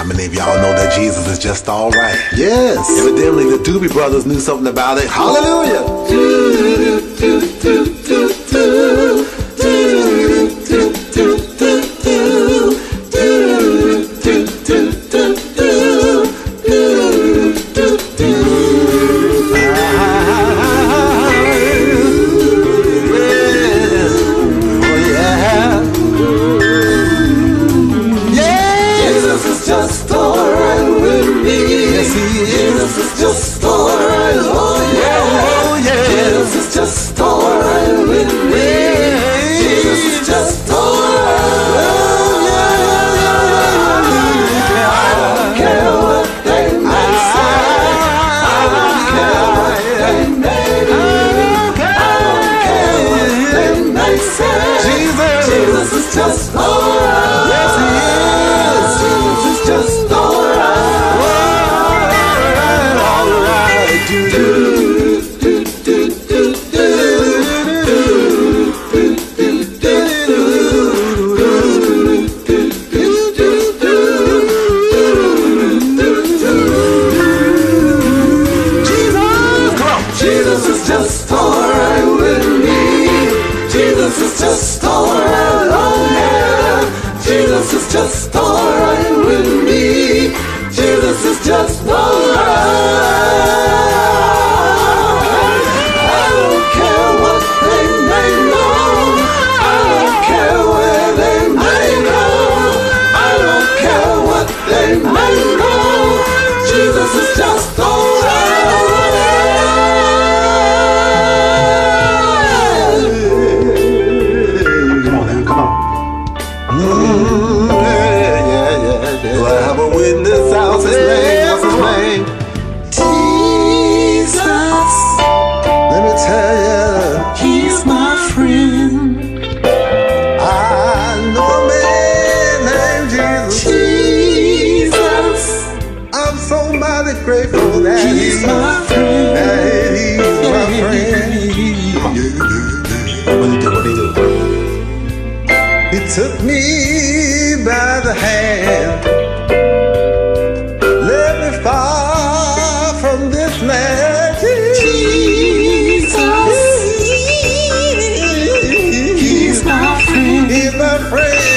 How many of y'all know that Jesus is just all right? Yes. Evidently, the Doobie Brothers knew something about it. Hallelujah! Is. Jesus is just alright. Oh yeah. Oh, yeah. Jesus is just alright with me. Jesus is just. Oh yeah. I don't care know. I don't care where they may go. I don't care what they may know. Jesus is just name? What's his name? Jesus. Let me tell you, he's my friend. I know a man named Jesus. Jesus. I'm so mighty grateful that he's, my friend. That he's my friend. What do you do? What do you do? He took me friend.